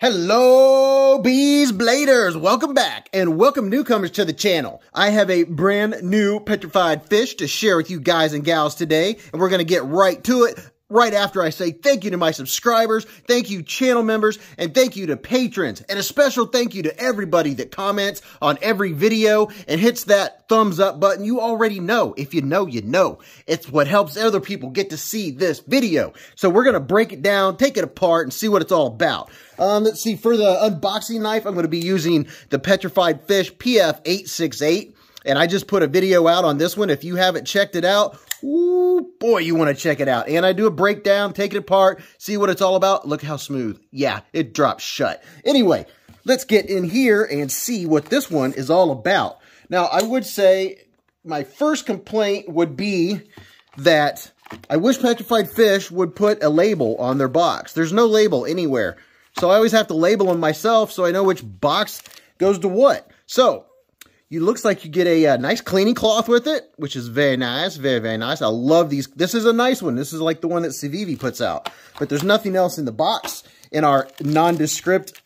Hello, bees bladers. Welcome back and welcome newcomers to the channel. I have a brand new petrified fish to share with you guys and gals today, and we're going to get right to it right after I say thank you to my subscribers, thank you channel members, and thank you to patrons. And a special thank you to everybody that comments on every video and hits that thumbs up button. You already know. If you know, you know. It's what helps other people get to see this video. So we're going to break it down, take it apart, and see what it's all about. Um, let's see, for the unboxing knife, I'm going to be using the Petrified Fish PF868. And I just put a video out on this one. If you haven't checked it out, ooh, boy, you want to check it out. And I do a breakdown, take it apart, see what it's all about. Look how smooth. Yeah, it drops shut. Anyway, let's get in here and see what this one is all about. Now, I would say my first complaint would be that I wish Petrified Fish would put a label on their box. There's no label anywhere. So I always have to label them myself so I know which box goes to what. So, it looks like you get a, a, uh, nice cleaning cloth with it, which is very nice, very, very nice. I love these. This is a nice one. This is like the one that Civivi puts out. But there's nothing else in the box in our nondescript,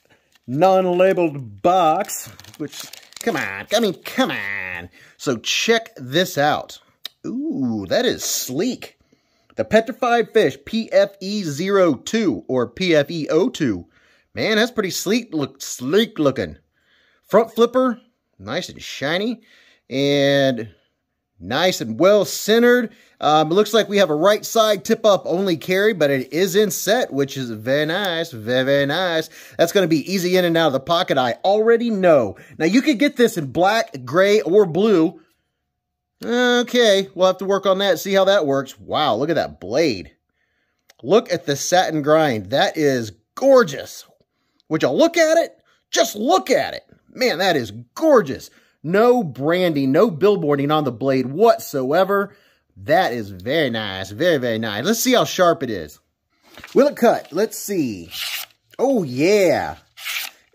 non-labeled box, which, come on, I mean, come on. So check this out. Ooh, that is sleek. The Petrified Fish PFE02 or PFE02. Man, that's pretty sleek, look, sleek looking. Front flipper, nice and shiny and nice and well centered. Um, it looks like we have a right side tip up only carry, but it is in set, which is very nice, very, very nice. That's going to be easy in and out of the pocket. I already know. Now you could get this in black, gray, or blue. Okay, we'll have to work on that, see how that works. Wow, look at that blade. Look at the satin grind. That is gorgeous. Would you look at it? Just look at it. Man, that is gorgeous. No branding, no billboarding on the blade whatsoever. That is very nice. Very, very nice. Let's see how sharp it is. Will it cut? Let's see. Oh, yeah.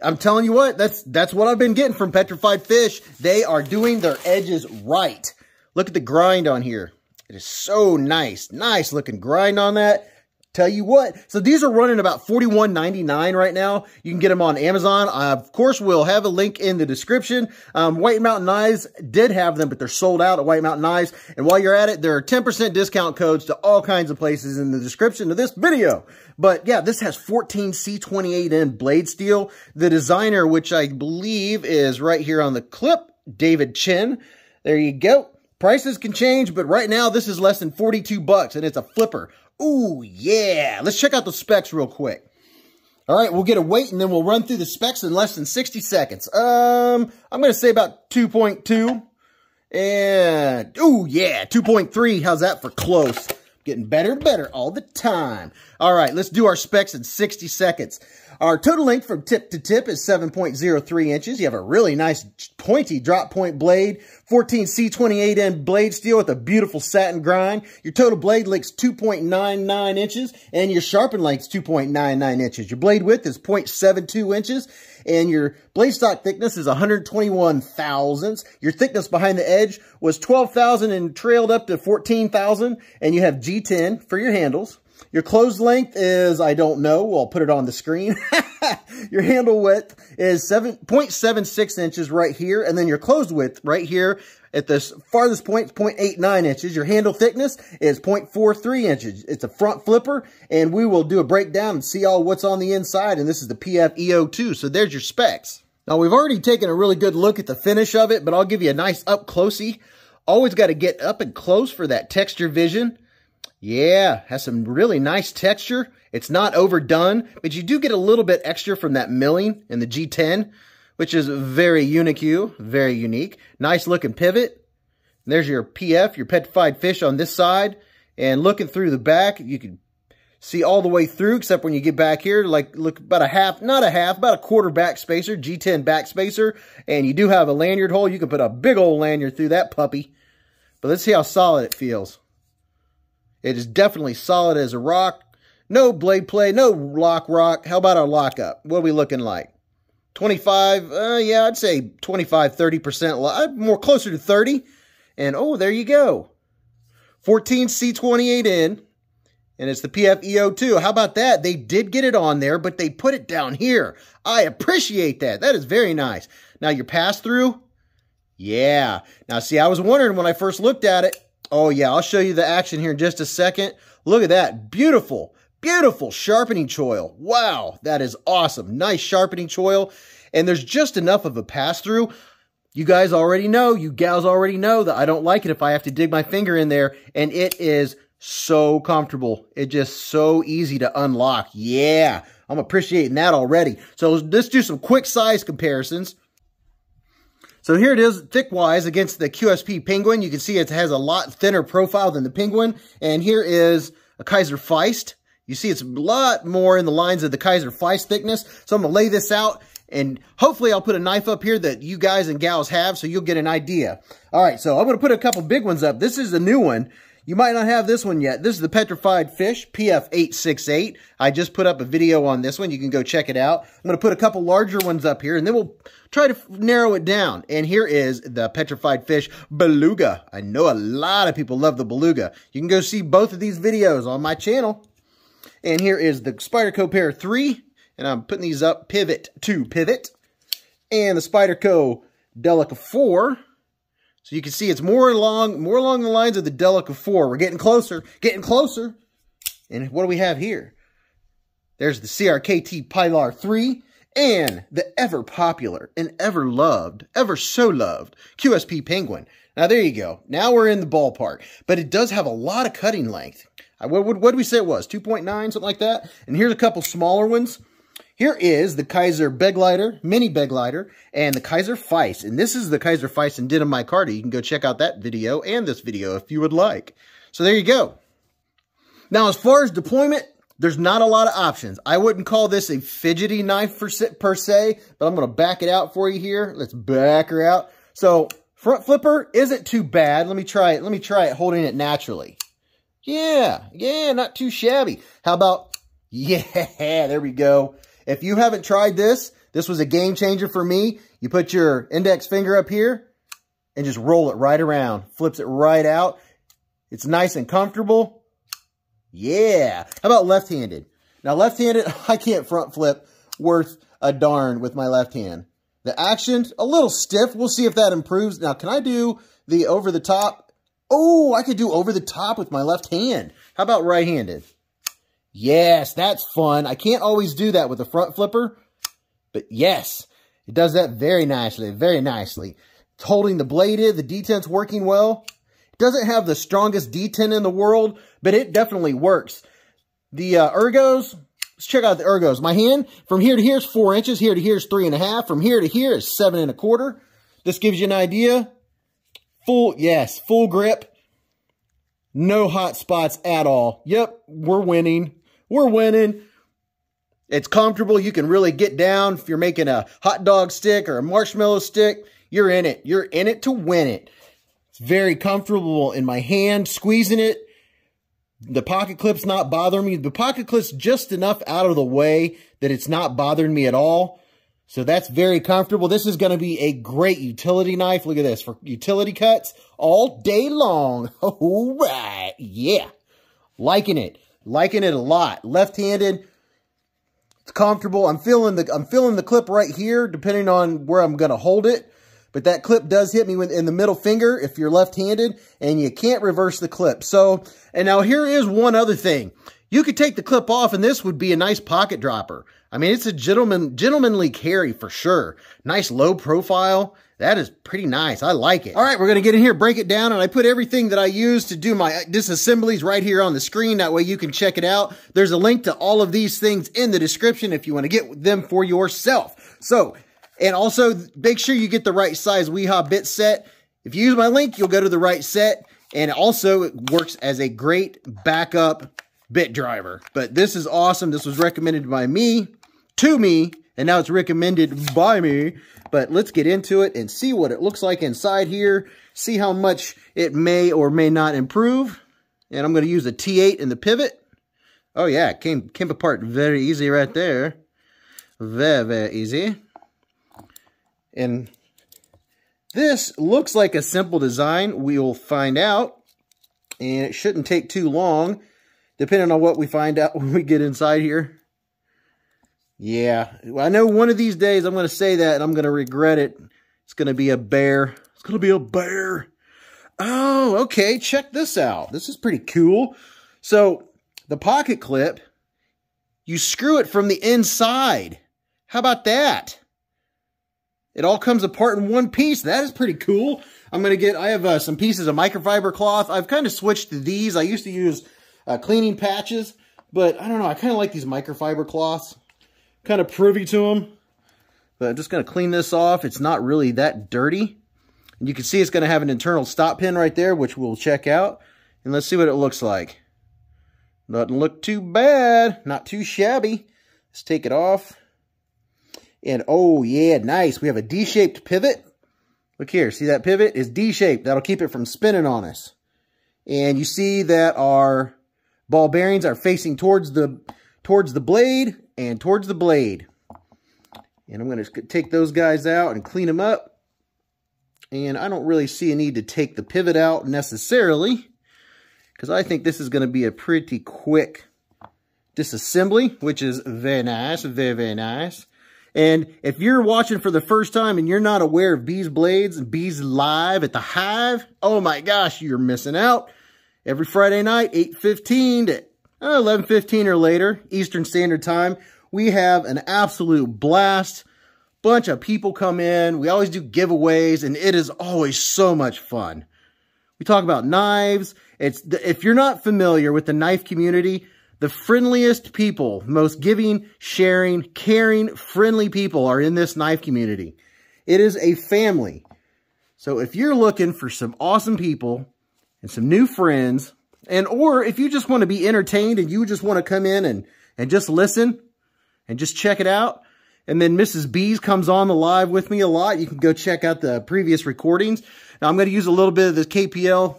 I'm telling you what, that's that's what I've been getting from Petrified Fish. They are doing their edges right. Look at the grind on here. It is so nice. Nice looking grind on that. Tell you what, so these are running about $41.99 right now. You can get them on Amazon. Uh, of course, we'll have a link in the description. Um, White Mountain Knives did have them, but they're sold out at White Mountain Knives. And while you're at it, there are 10% discount codes to all kinds of places in the description of this video. But yeah, this has 14 C28N blade steel. The designer, which I believe is right here on the clip, David Chin. There you go. Prices can change, but right now this is less than 42 bucks and it's a flipper. Ooh, yeah. Let's check out the specs real quick. All right, we'll get a weight and then we'll run through the specs in less than 60 seconds. Um, I'm going to say about 2.2. And, ooh, yeah, 2.3. How's that for close? Getting better and better all the time. All right, let's do our specs in 60 seconds. Our total length from tip to tip is 7.03 inches. You have a really nice pointy drop point blade, 14 C28N blade steel with a beautiful satin grind. Your total blade length is 2.99 inches and your sharpen length is 2.99 inches. Your blade width is 0.72 inches and your blade stock thickness is 121 thousandths. Your thickness behind the edge was 12,000 and trailed up to 14,000 and you have G10 for your handles. Your closed length is, I don't know, I'll put it on the screen. your handle width is 7.76 inches right here, and then your closed width right here at this farthest point is point, 0.89 inches. Your handle thickness is 0.43 inches. It's a front flipper, and we will do a breakdown and see all what's on the inside, and this is the PFE02, so there's your specs. Now, we've already taken a really good look at the finish of it, but I'll give you a nice up-closey. Always got to get up and close for that texture vision. Yeah, has some really nice texture. It's not overdone, but you do get a little bit extra from that milling in the G10, which is very unique, very unique. Nice looking pivot. there's your PF, your petrified fish on this side. And looking through the back, you can see all the way through, except when you get back here, like look about a half, not a half, about a quarter back spacer, G10 back spacer. And you do have a lanyard hole. You can put a big old lanyard through that puppy. But let's see how solid it feels. It is definitely solid as a rock. No blade play, no lock rock. How about our lockup? What are we looking like? 25, uh, yeah, I'd say 25, 30%, uh, more closer to 30. And oh, there you go. 14 C28N. and it's the PFE02. How about that? They did get it on there, but they put it down here. I appreciate that. That is very nice. Now your pass-through, yeah. Now see, I was wondering when I first looked at it, oh yeah, I'll show you the action here in just a second. Look at that, beautiful, beautiful sharpening choil. Wow, that is awesome. Nice sharpening choil. And there's just enough of a pass-through. You guys already know, you gals already know that I don't like it if I have to dig my finger in there, and it is so comfortable. It's just so easy to unlock. Yeah, I'm appreciating that already. So let's do some quick size comparisons. So here it is, thick-wise against the QSP Penguin. You can see it has a lot thinner profile than the Penguin. And here is a Kizer Feist. You see it's a lot more in the lines of the Kizer Feist thickness. So I'm going to lay this out and hopefully I'll put a knife up here that you guys and gals have so you'll get an idea. All right, so I'm going to put a couple big ones up. This is a new one. You might not have this one yet. This is the Petrified Fish, PF868. I just put up a video on this one. You can go check it out. I'm going to put a couple larger ones up here, and then we'll try to narrow it down. And here is the Petrified Fish Beluga. I know a lot of people love the Beluga. You can go see both of these videos on my channel. And here is the Spyderco Para 3. And I'm putting these up pivot to pivot. And the Spyderco Delica 4. So you can see it's more along, more along the lines of the Delica 4. We're getting closer, getting closer. And what do we have here? There's the CRKT Pilar 3 and the ever popular and ever loved, ever so loved QSP Penguin. Now there you go. Now we're in the ballpark, but it does have a lot of cutting length. What, did we say it was? 2.9, something like that? And here's a couple smaller ones. Here is the Kizer Begleiter, mini Begleiter, and the Kizer Feist. And this is the Kizer Feist and Denim Micarta. You can go check out that video and this video if you would like. So there you go. Now, as far as deployment, there's not a lot of options. I wouldn't call this a fidgety knife per se, per se but I'm going to back it out for you here. Let's back her out. So front flipper isn't too bad. Let me try it. Let me try it holding it naturally. Yeah, yeah, not too shabby. How about, yeah, there we go. If you haven't tried this, this was a game changer for me. You put your index finger up here and just roll it right around. Flips it right out. It's nice and comfortable. Yeah. How about left-handed? Now, left-handed, I can't front flip worth a darn with my left hand. The action, a little stiff. We'll see if that improves. Now, can I do the over the top? Oh, I could do over the top with my left hand. How about right-handed? Yes, that's fun. I can't always do that with a front flipper, but yes, it does that very nicely, very nicely. It's holding the blade in, the detent's working well. It doesn't have the strongest detent in the world, but it definitely works. The uh, ergos, let's check out the ergos. My hand, from here to here is four inches, here to here is three and a half, from here to here is seven and a quarter. This gives you an idea. Full, yes, full grip. No hot spots at all. Yep, we're winning. We're winning. It's comfortable. You can really get down. If you're making a hot dog stick or a marshmallow stick, you're in it. You're in it to win it. It's very comfortable in my hand, squeezing it. The pocket clip's not bothering me. The pocket clip's just enough out of the way that it's not bothering me at all. So that's very comfortable. This is going to be a great utility knife. Look at this for utility cuts all day long. All right. Yeah. Liking it. Liking it a lot. Left-handed, it's comfortable. I'm feeling the I'm feeling the clip right here, depending on where I'm going to hold it. But that clip does hit me with in the middle finger if you're left-handed, and you can't reverse the clip. So, and now here is one other thing. You could take the clip off, and this would be a nice pocket dropper. I mean, it's a gentleman gentlemanly carry for sure. Nice low profile. That is pretty nice. I like it. All right, we're going to get in here, break it down, and I put everything that I use to do my disassemblies right here on the screen. That way you can check it out. There's a link to all of these things in the description if you want to get them for yourself. So, and also make sure you get the right size Wiha bit set. If you use my link, you'll go to the right set. And also, it works as a great backup bit driver. But this is awesome. This was recommended by me, to me, and now it's recommended by me. But let's get into it and see what it looks like inside here. See how much it may or may not improve. And I'm going to use a T8 in the pivot. Oh yeah, came, came apart very easy right there. Very, very easy. And this looks like a simple design. We will find out. And it shouldn't take too long. depending on what we find out when we get inside here. Yeah, I know one of these days I'm going to say that and I'm going to regret it. It's going to be a bear. It's going to be a bear. Oh, okay. Check this out. This is pretty cool. So the pocket clip, you screw it from the inside. How about that? It all comes apart in one piece. That is pretty cool. I'm going to get, I have uh, some pieces of microfiber cloth. I've kind of switched to these. I used to use uh, cleaning patches, but I don't know. I kind of like these microfiber cloths. Kind of privy to them. But I'm just going to clean this off. It's not really that dirty. And you can see it's going to have an internal stop pin right there, which we'll check out. And let's see what it looks like. Doesn't look too bad. Not too shabby. Let's take it off. And oh yeah, nice. We have a D-shaped pivot. Look here, see that pivot is D-shaped. That'll keep it from spinning on us. And you see that our ball bearings are facing towards the towards the blade and towards the blade. And I'm going to take those guys out and clean them up. And I don't really see a need to take the pivot out necessarily because I think this is going to be a pretty quick disassembly, which is very nice, very, very nice. And if you're watching for the first time and you're not aware of Beez Blades and Bees Live at the Hive, oh my gosh, you're missing out. Every Friday night, 8.15 to 11.15 or later, Eastern Standard Time, we have an absolute blast. Bunch of people come in. We always do giveaways, and it is always so much fun. We talk about knives. It's If you're not familiar with the knife community, the friendliest people, most giving, sharing, caring, friendly people are in this knife community. It is a family. So if you're looking for some awesome people and some new friends, and or if you just want to be entertained and you just want to come in and, and just listen and just check it out, and then Mrs. Bees comes on the live with me a lot, you can go check out the previous recordings. Now I'm going to use a little bit of this KPL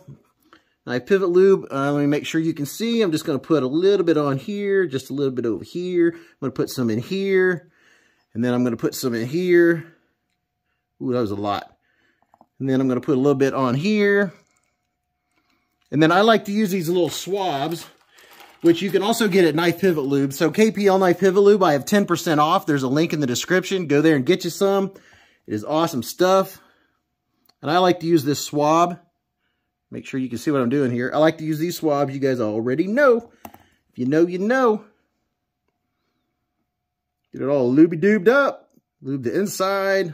I pivot lube, uh, let me make sure you can see. I'm just going to put a little bit on here, just a little bit over here. I'm going to put some in here, and then I'm going to put some in here. Ooh, that was a lot. And then I'm going to put a little bit on here. And then I like to use these little swabs, which you can also get at Knife Pivot Lube. So KPL Knife Pivot Lube, I have 10% off. There's a link in the description. Go there and get you some. It is awesome stuff. And I like to use this swab. Make sure you can see what I'm doing here. I like to use these swabs. You guys already know. If you know, you know. Get it all looby-doobed up. Lube the inside.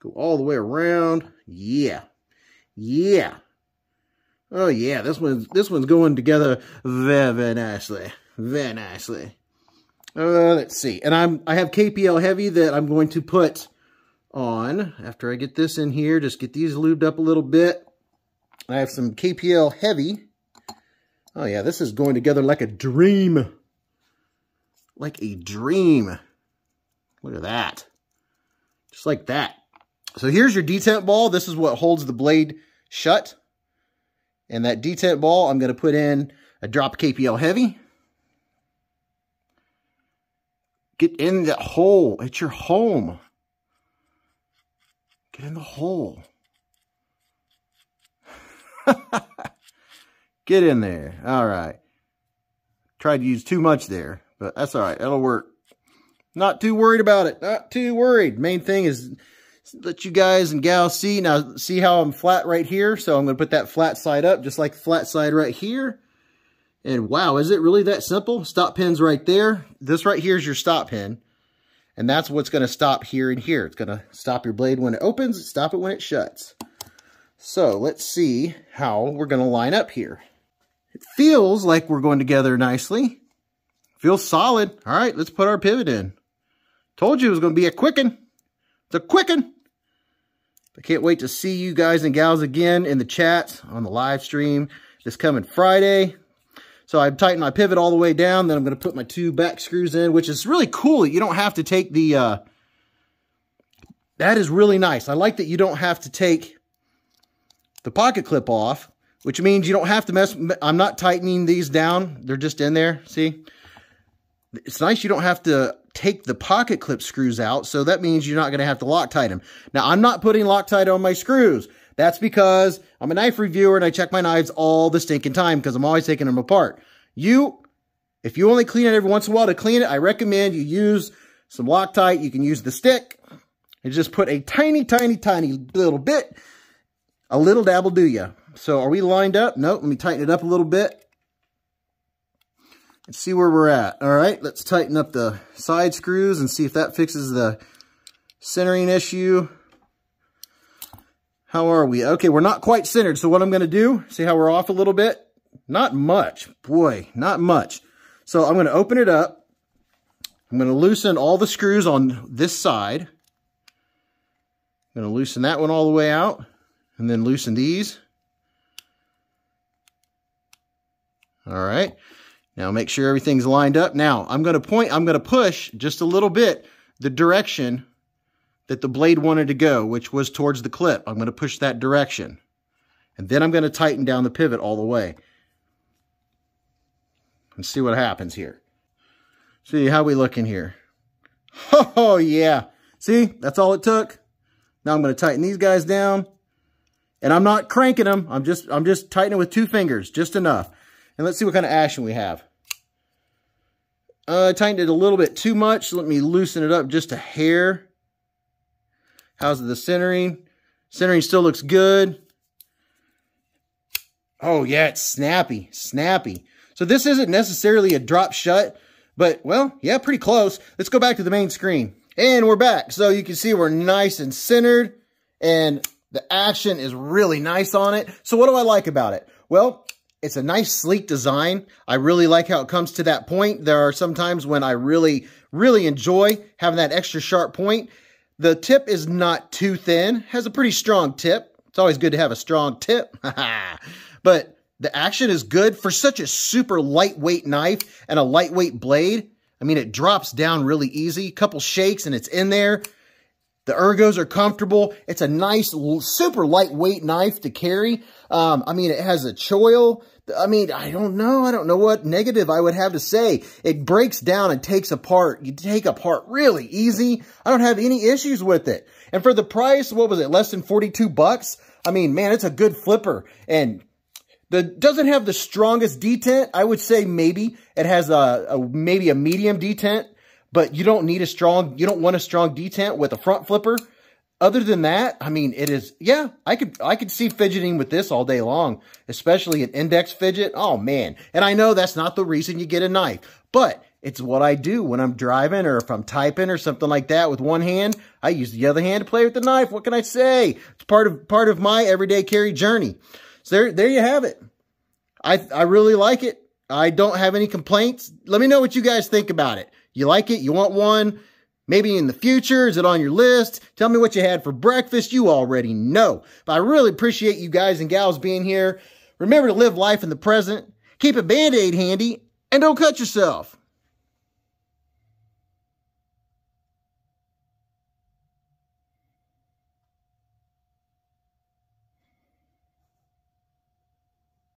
Go all the way around. Yeah. Yeah. Oh, yeah. This one's, this one's going together very, very nicely. Very nicely. Uh, let's see. And I'm, I have KPL Heavy that I'm going to put on after I get this in here. Just get these lubed up a little bit. I have some KPL Heavy. Oh yeah, this is going together like a dream. Like a dream. Look at that. Just like that. So here's your detent ball. This is what holds the blade shut. And that detent ball, I'm going to put in a drop KPL Heavy. Get in that hole. It's your home. Get in the hole. Get in there. All right. Tried to use too much there, but that's all right. That'll work. Not too worried about it. Not too worried. Main thing is let you guys and gals see. Now, see how I'm flat right here? So I'm going to put that flat side up, just like flat side right here. And wow, is it really that simple? Stop pin's right there. This right here is your stop pin. And that's what's going to stop here and here. It's going to stop your blade when it opens, stop it when it shuts. So let's see how we're going to line up here. It feels like we're going together nicely. Feels solid. All right, let's put our pivot in. Told you it was going to be a quicken. A quicken. I can't wait to see you guys and gals again in the chats on the live stream this coming Friday. So I've tightened my pivot all the way down. Then I'm going to put my two back screws in, which is really cool. You don't have to take the... Uh, that is really nice. I like that you don't have to take the pocket clip off, which means you don't have to mess, I'm not tightening these down. They're just in there, see? It's nice you don't have to take the pocket clip screws out, so that means you're not going to have to Loctite them. Now, I'm not putting Loctite on my screws. That's because I'm a knife reviewer and I check my knives all the stinking time because I'm always taking them apart. You, if you only clean it every once in a while to clean it, I recommend you use some Loctite. You can use the stick and just put a tiny, tiny, tiny little bit. A little dabble do ya. So are we lined up? Nope. Let me tighten it up a little bit. See where we're at. All right, let's tighten up the side screws and see if that fixes the centering issue. How are we? Okay, we're not quite centered. So what I'm going to do, see how we're off a little bit? Not much. Boy, not much. So I'm going to open it up. I'm going to loosen all the screws on this side. I'm going to loosen that one all the way out and then loosen these. All right. Now make sure everything's lined up. Now I'm going to point, I'm going to push just a little bit the direction that the blade wanted to go, which was towards the clip. I'm going to push that direction. And then I'm going to tighten down the pivot all the way. And see what happens here. See how we looking here. Oh, yeah. See, that's all it took. Now I'm going to tighten these guys down. And I'm not cranking them. I'm just, I'm just tightening with two fingers, just enough. And let's see what kind of action we have. Uh, I tightened it a little bit too much. Let me loosen it up just a hair. How's the centering? Centering still looks good. Oh, yeah, it's snappy, snappy. So this isn't necessarily a drop shut, but, well, yeah, pretty close. Let's go back to the main screen. And we're back. So you can see we're nice and centered, and the action is really nice on it. So what do I like about it? Well, it's a nice sleek design. I really like how it comes to that point. There are some times when I really, really enjoy having that extra sharp point. The tip is not too thin, has a pretty strong tip. It's always good to have a strong tip. but the action is good for such a super lightweight knife and a lightweight blade. I mean, it drops down really easy. Couple shakes and it's in there. The ergos are comfortable. It's a nice, super lightweight knife to carry. Um, I mean, it has a choil. I mean, I don't know. I don't know what negative I would have to say. It breaks down and takes apart. You take apart really easy. I don't have any issues with it. And for the price, what was it? Less than 42 bucks? I mean, man, it's a good flipper. And the doesn't have the strongest detent. I would say maybe it has a, a maybe a medium detent but you don't need a strong, you don't want a strong detent with a front flipper. Other than that, I mean, it is, yeah, I could, I could see fidgeting with this all day long, especially an index fidget. Oh man. And I know that's not the reason you get a knife, but it's what I do when I'm driving or if I'm typing or something like that with one hand. I use the other hand to play with the knife. What can I say? It's part of, part of my everyday carry journey. So there, there you have it. I, I really like it. I don't have any complaints. Let me know what you guys think about it. You like it? You want one? Maybe in the future? Is it on your list? Tell me what you had for breakfast. You already know. But I really appreciate you guys and gals being here. Remember to live life in the present. Keep a band-aid handy and don't cut yourself.